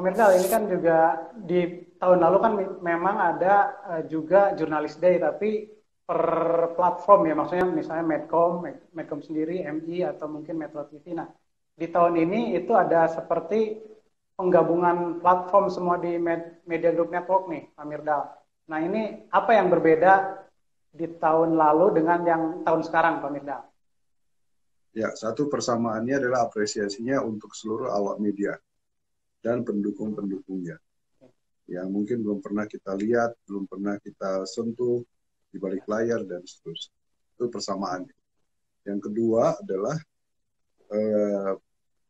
Pemirsa, ini kan juga di tahun lalu kan memang ada uh, juga Jurnalis Day, tapi per platform ya, maksudnya misalnya Medcom, Medcom sendiri, MI, atau mungkin Metro TV. Nah, di tahun ini itu ada seperti penggabungan platform semua di Media Group Network nih, Pak Mirdal. Nah, ini apa yang berbeda di tahun lalu dengan yang tahun sekarang, Pak Mirdal? Ya, satu persamaannya adalah apresiasinya untuk seluruh awak media dan pendukung-pendukungnya. Yang mungkin belum pernah kita lihat, belum pernah kita sentuh di balik layar dan seterusnya. Itu persamaannya. Yang kedua adalah eh,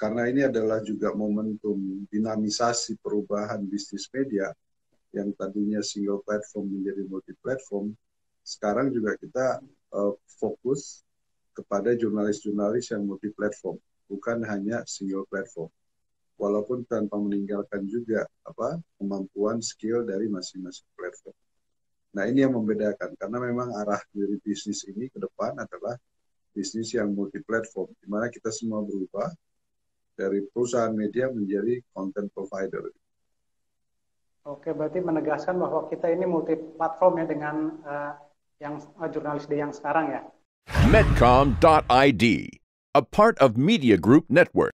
karena ini adalah juga momentum dinamisasi perubahan bisnis media yang tadinya single platform menjadi multi platform, sekarang juga kita uh, fokus kepada jurnalis-jurnalis yang multi platform, bukan hanya single platform walaupun tanpa meninggalkan juga apa kemampuan skill dari masing-masing platform. Nah ini yang membedakan karena memang arah dari bisnis ini ke depan adalah bisnis yang multi platform, di mana kita semua berubah dari perusahaan media menjadi content provider. Oke, berarti menegaskan bahwa kita ini multi platform ya dengan uh, yang uh, jurnalis yang sekarang ya. Medcom.id, a part of Media Group Network.